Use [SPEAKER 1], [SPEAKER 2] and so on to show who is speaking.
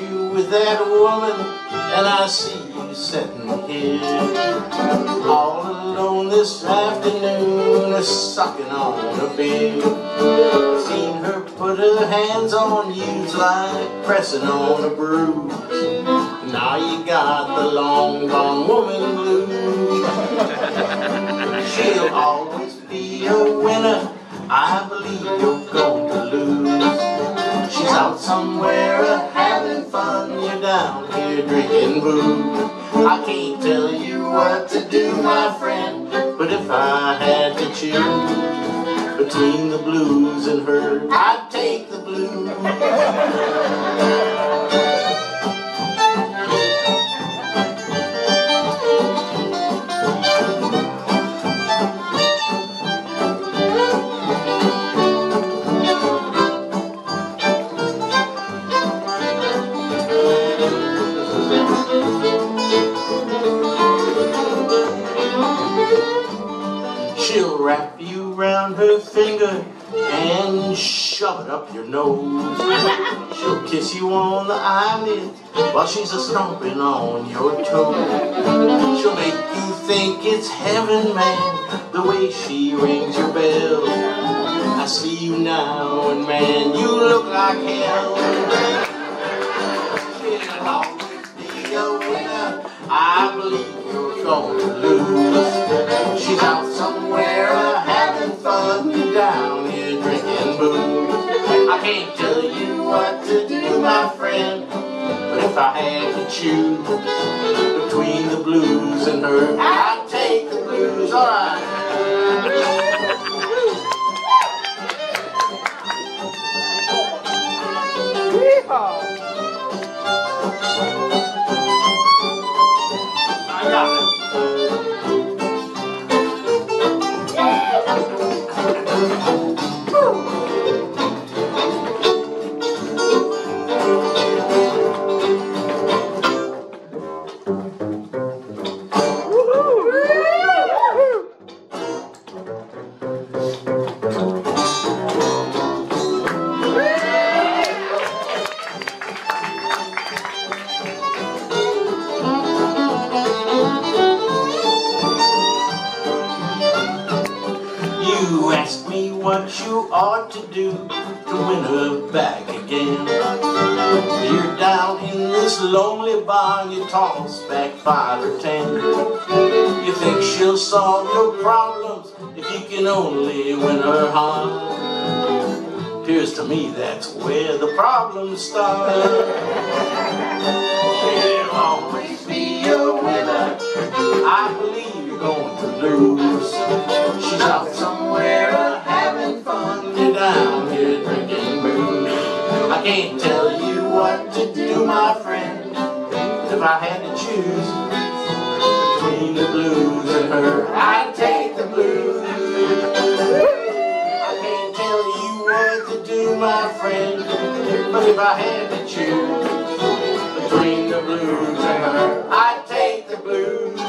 [SPEAKER 1] with that woman, and I see you sitting here all alone this afternoon, sucking on a beer. Seen her put her hands on you like pressing on a bruise. Now you got the long gone woman blues. She'll always be a winner. I believe you're going to lose. She's out somewhere having fun. You're down here drinking booze. I can't tell you what to do, my friend. But if I had to choose between the blues and her, I'd take the blues. She'll wrap you round her finger and shove it up your nose. She'll kiss you on the eyelid while she's a stomping on your toes. She'll make you think it's heaven, man, the way she rings your bell. I see you now, and man, you look like hell. My friend, but if I had to choose between the blues and her, I'd take the blues. All right. I got it. You ask me what you ought to do to win her back again. You're down in this lonely bar you toss back five or ten. You think she'll solve your problems if you can only win her heart. Appears to me that's where the problems start. She'll always be a winner. I believe you're going to lose. She's out can't tell you what to do, my friend. If I had to choose between the blues and her, I'd take the blues. I can't tell you what to do, my friend. But if I had to choose between the blues and her, I'd take the blues.